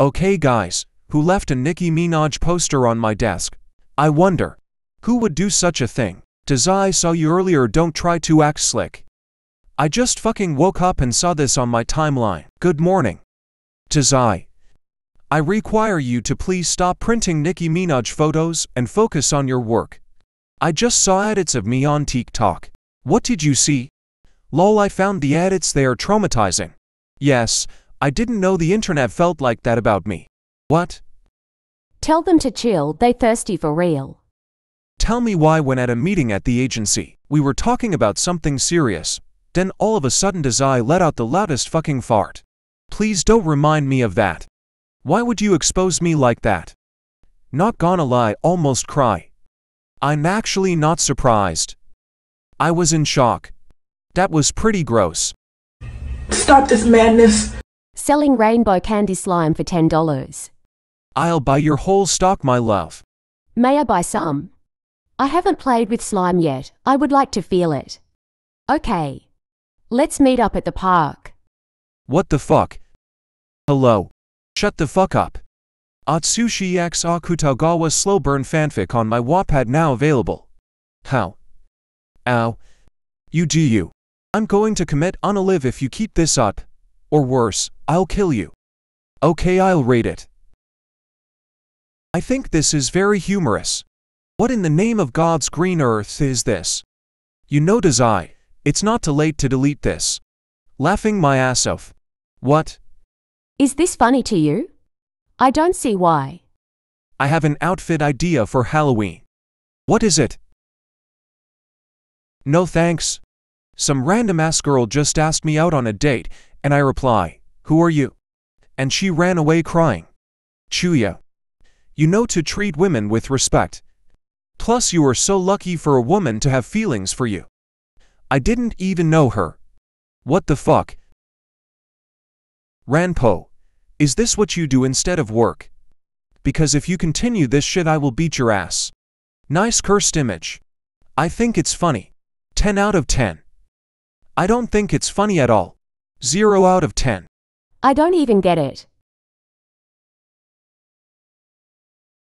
Okay guys, who left a Nicki Minaj poster on my desk? I wonder. Who would do such a thing? Dazai saw you earlier don't try to act slick. I just fucking woke up and saw this on my timeline. Good morning. Dazai. I require you to please stop printing Nicki Minaj photos and focus on your work. I just saw edits of me on TikTok. What did you see? Lol, I found the edits, they are traumatizing. Yes, I didn't know the internet felt like that about me. What? Tell them to chill, they thirsty for real. Tell me why when at a meeting at the agency, we were talking about something serious, then all of a sudden Dazai let out the loudest fucking fart. Please don't remind me of that. Why would you expose me like that? Not gonna lie, almost cry. I'm actually not surprised. I was in shock. That was pretty gross. Stop this madness. Selling rainbow candy slime for $10. I'll buy your whole stock, my love. May I buy some? I haven't played with slime yet. I would like to feel it. Okay. Let's meet up at the park. What the fuck? Hello. Shut the fuck up. Atsushi X Akutagawa slow burn fanfic on my Wattpad now available. How? Ow. You do you. I'm going to commit on a live if you keep this up. Or worse, I'll kill you. Okay, I'll rate it. I think this is very humorous. What in the name of God's green earth is this? You know Dazai, it's not too late to delete this. Laughing my ass off. What? Is this funny to you? I don't see why. I have an outfit idea for Halloween. What is it? No thanks. Some random ass girl just asked me out on a date, and I reply, Who are you? And she ran away crying. Chuya. You know to treat women with respect. Plus, you are so lucky for a woman to have feelings for you. I didn't even know her. What the fuck? Ranpo. Is this what you do instead of work? Because if you continue this shit, I will beat your ass. Nice cursed image. I think it's funny. 10 out of 10. I don't think it's funny at all. 0 out of 10. I don't even get it.